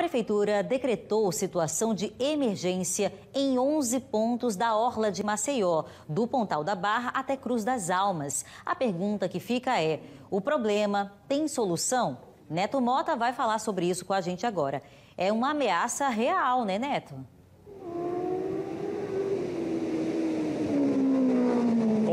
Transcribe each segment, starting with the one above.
Prefeitura decretou situação de emergência em 11 pontos da Orla de Maceió, do Pontal da Barra até Cruz das Almas. A pergunta que fica é: o problema tem solução? Neto Mota vai falar sobre isso com a gente agora. É uma ameaça real, né, Neto?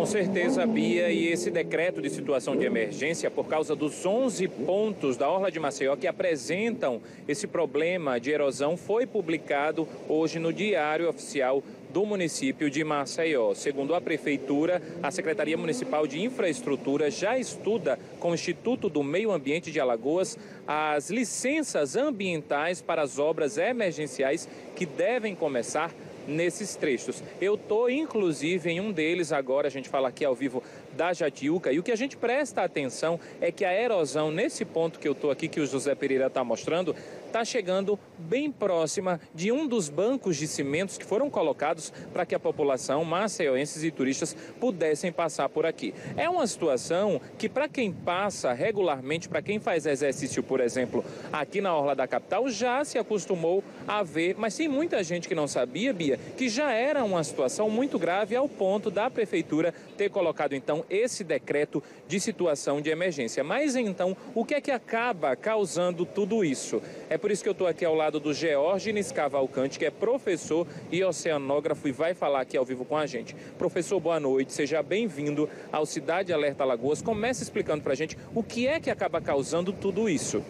Certeza, Bia, e esse decreto de situação de emergência, por causa dos 11 pontos da Orla de Maceió que apresentam esse problema de erosão, foi publicado hoje no Diário Oficial do município de Maceió. Segundo a Prefeitura, a Secretaria Municipal de Infraestrutura já estuda com o Instituto do Meio Ambiente de Alagoas as licenças ambientais para as obras emergenciais que devem começar nesses trechos. Eu estou, inclusive, em um deles agora, a gente fala aqui ao vivo da Jatiuca, e o que a gente presta atenção é que a erosão, nesse ponto que eu estou aqui, que o José Pereira está mostrando, está chegando bem próxima de um dos bancos de cimentos que foram colocados para que a população, maceioenses e turistas, pudessem passar por aqui. É uma situação que, para quem passa regularmente, para quem faz exercício, por exemplo, aqui na Orla da Capital, já se acostumou a ver, mas tem muita gente que não sabia, Bia, que já era uma situação muito grave ao ponto da Prefeitura ter colocado, então, esse decreto de situação de emergência. Mas então, o que é que acaba causando tudo isso? É por isso que eu estou aqui ao lado do Georgines Cavalcante, que é professor e oceanógrafo e vai falar aqui ao vivo com a gente. Professor, boa noite, seja bem-vindo ao Cidade Alerta Lagoas. Comece explicando para a gente o que é que acaba causando tudo isso.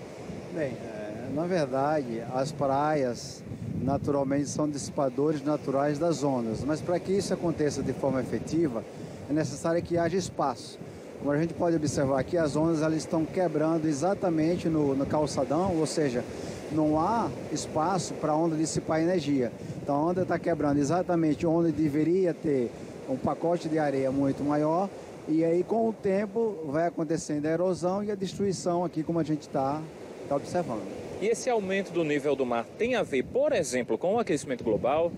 Bem, é, na verdade, as praias naturalmente são dissipadores naturais das ondas, mas para que isso aconteça de forma efetiva, é necessário que haja espaço. Como a gente pode observar aqui, as ondas elas estão quebrando exatamente no, no calçadão, ou seja, não há espaço para a onda dissipar energia. Então a onda está quebrando exatamente onde deveria ter um pacote de areia muito maior e aí com o tempo vai acontecendo a erosão e a destruição aqui como a gente está tá observando. E esse aumento do nível do mar tem a ver, por exemplo, com o aquecimento global?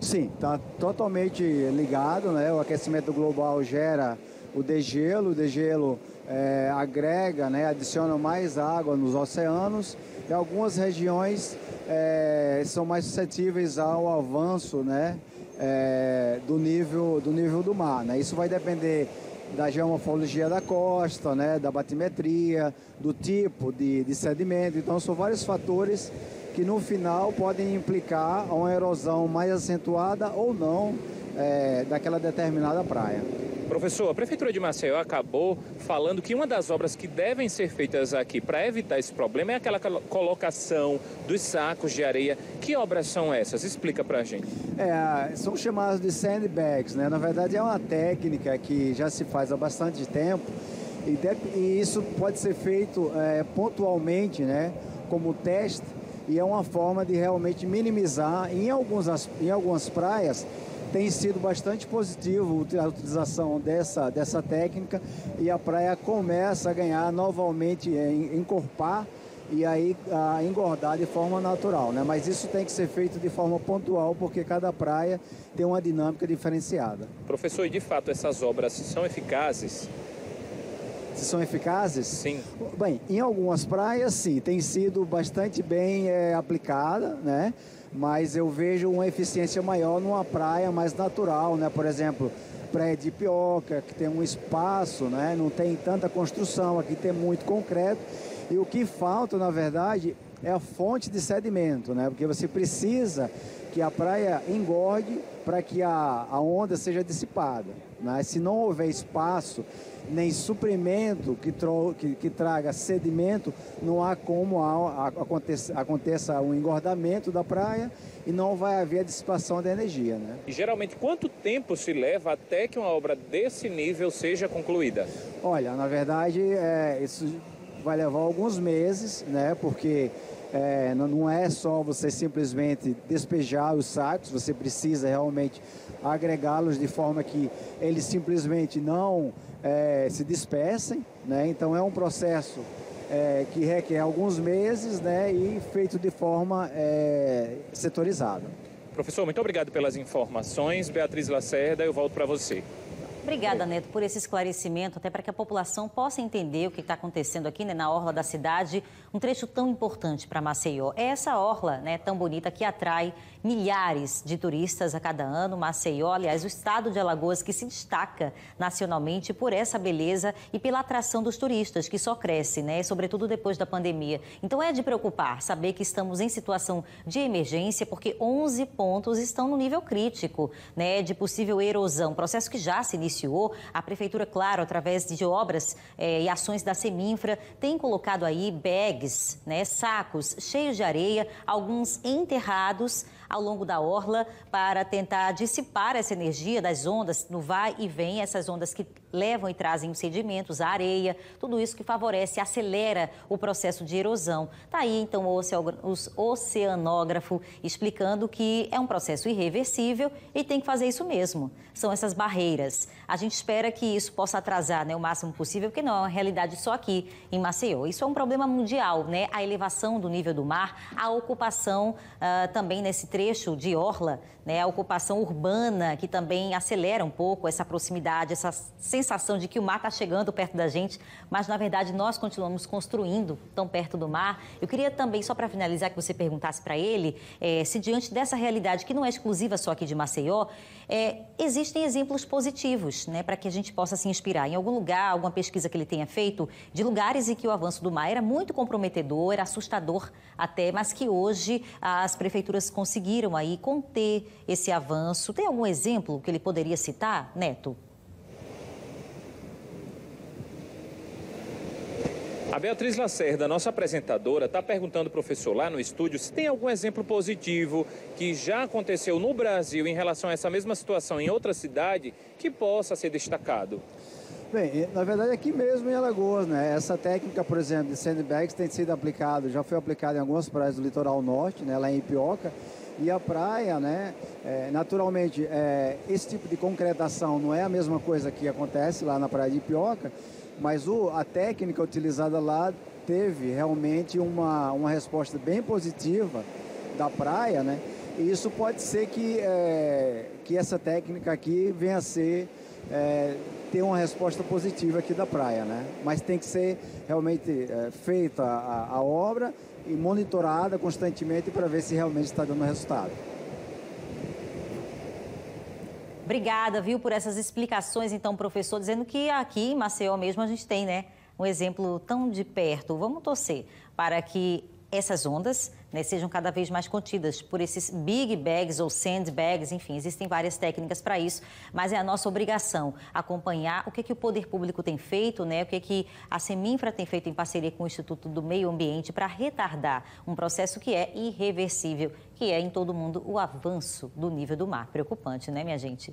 Sim, está totalmente ligado, né? O aquecimento global gera o degelo, o degelo é, agrega, né, adiciona mais água nos oceanos e algumas regiões é, são mais suscetíveis ao avanço né, é, do, nível, do nível do mar. Né? Isso vai depender da geomorfologia da costa, né, da batimetria, do tipo de, de sedimento. Então são vários fatores que no final podem implicar uma erosão mais acentuada ou não é, daquela determinada praia. Professor, a Prefeitura de Maceió acabou falando que uma das obras que devem ser feitas aqui para evitar esse problema é aquela colocação dos sacos de areia. Que obras são essas? Explica para a gente. É, são chamadas de sandbags, né? Na verdade é uma técnica que já se faz há bastante tempo e, e isso pode ser feito é, pontualmente, né? Como teste e é uma forma de realmente minimizar em, alguns, em algumas praias tem sido bastante positivo a utilização dessa, dessa técnica e a praia começa a ganhar novamente, é, encorpar e aí a engordar de forma natural, né? Mas isso tem que ser feito de forma pontual porque cada praia tem uma dinâmica diferenciada. Professor, e de fato essas obras são eficazes? Se são eficazes? Sim. Bem, em algumas praias sim, tem sido bastante bem é, aplicada, né? mas eu vejo uma eficiência maior numa praia mais natural, né? Por exemplo, praia de Pioca, que tem um espaço, né? Não tem tanta construção, aqui tem muito concreto. E o que falta, na verdade, é a fonte de sedimento, né? Porque você precisa que a praia engorde para que a, a onda seja dissipada. Né? Se não houver espaço nem suprimento que, tro, que, que traga sedimento, não há como a, a, aconteça, aconteça um engordamento da praia e não vai haver a dissipação da energia. Né? E geralmente quanto tempo se leva até que uma obra desse nível seja concluída? Olha, na verdade, é, isso vai levar alguns meses, né? Porque é, não é só você simplesmente despejar os sacos, você precisa realmente agregá-los de forma que eles simplesmente não é, se dispersem. Né? Então é um processo é, que requer alguns meses né? e feito de forma é, setorizada. Professor, muito obrigado pelas informações. Beatriz Lacerda, eu volto para você. Obrigada, Neto, por esse esclarecimento, até para que a população possa entender o que está acontecendo aqui né, na orla da cidade, um trecho tão importante para Maceió. É essa orla né, tão bonita que atrai milhares de turistas a cada ano. Maceió, aliás, o estado de Alagoas que se destaca nacionalmente por essa beleza e pela atração dos turistas, que só cresce, né, sobretudo depois da pandemia. Então é de preocupar saber que estamos em situação de emergência, porque 11 pontos estão no nível crítico né, de possível erosão, processo que já se iniciou iniciou. A Prefeitura, claro, através de obras eh, e ações da Seminfra, tem colocado aí bags, né, sacos cheios de areia, alguns enterrados ao longo da orla para tentar dissipar essa energia das ondas no vai e vem, essas ondas que levam e trazem os sedimentos, a areia, tudo isso que favorece, acelera o processo de erosão. Está aí, então, o oceanógrafo explicando que é um processo irreversível e tem que fazer isso mesmo. São essas barreiras. A gente espera que isso possa atrasar né, o máximo possível, porque não é uma realidade só aqui em Maceió. Isso é um problema mundial, né? A elevação do nível do mar, a ocupação uh, também nesse trecho de orla, né? A ocupação urbana, que também acelera um pouco essa proximidade, essa sensação de que o mar está chegando perto da gente, mas na verdade nós continuamos construindo tão perto do mar. Eu queria também, só para finalizar, que você perguntasse para ele é, se diante dessa realidade, que não é exclusiva só aqui de Maceió, é, existem exemplos positivos, né, para que a gente possa se inspirar. Em algum lugar, alguma pesquisa que ele tenha feito, de lugares em que o avanço do mar era muito comprometedor, era assustador até, mas que hoje as prefeituras conseguiram aí conter esse avanço. Tem algum exemplo que ele poderia citar, Neto? A Beatriz Lacerda, nossa apresentadora, está perguntando ao professor lá no estúdio se tem algum exemplo positivo que já aconteceu no Brasil em relação a essa mesma situação em outra cidade que possa ser destacado. Bem, na verdade aqui mesmo em Alagoas, né? Essa técnica, por exemplo, de sandbags tem sido aplicada, já foi aplicada em algumas praias do litoral norte, né? Lá em Ipioca. E a praia, né? É, naturalmente, é, esse tipo de concretação não é a mesma coisa que acontece lá na praia de Ipioca, mas o, a técnica utilizada lá teve realmente uma, uma resposta bem positiva da praia, né? Isso pode ser que, é, que essa técnica aqui venha a ser é, ter uma resposta positiva aqui da praia, né? Mas tem que ser realmente é, feita a, a obra e monitorada constantemente para ver se realmente está dando resultado. Obrigada, viu, por essas explicações, então, professor, dizendo que aqui em Maceió mesmo a gente tem, né, um exemplo tão de perto. Vamos torcer para que essas ondas né, sejam cada vez mais contidas por esses big bags ou sandbags, enfim, existem várias técnicas para isso, mas é a nossa obrigação acompanhar o que, que o poder público tem feito, né, o que, que a Seminfra tem feito em parceria com o Instituto do Meio Ambiente para retardar um processo que é irreversível, que é em todo mundo o avanço do nível do mar. Preocupante, né, minha gente?